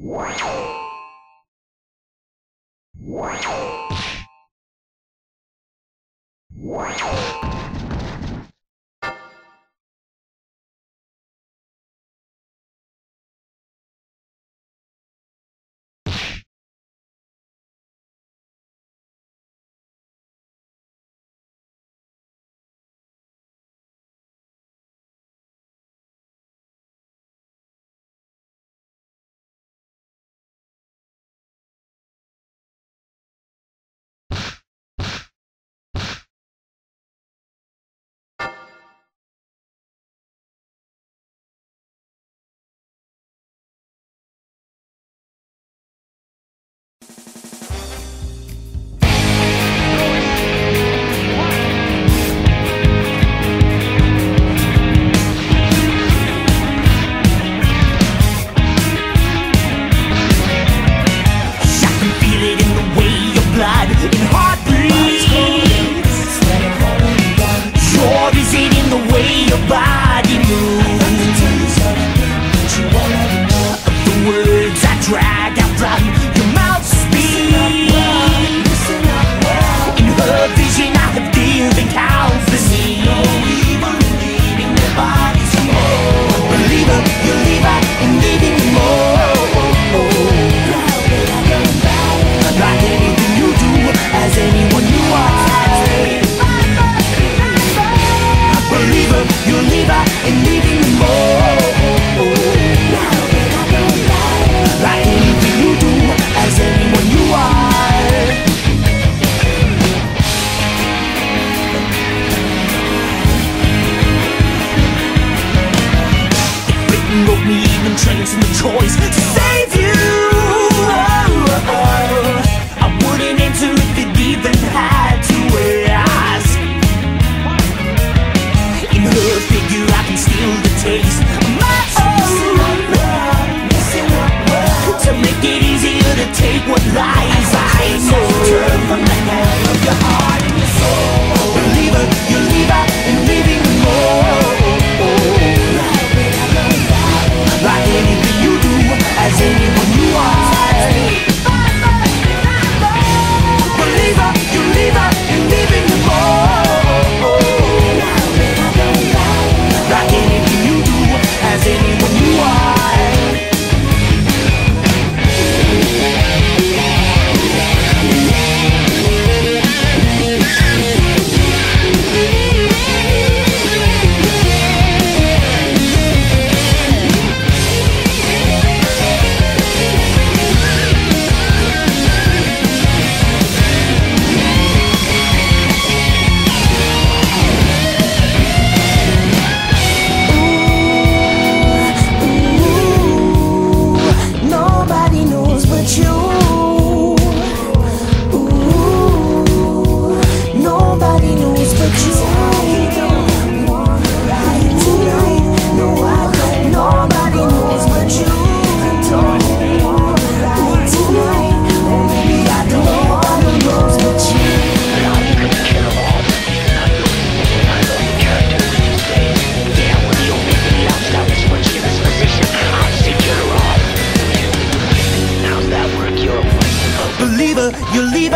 Wow. drag and run and the choice to save you. I wouldn't answer if it even had to. In her figure, I can steal the taste. You leave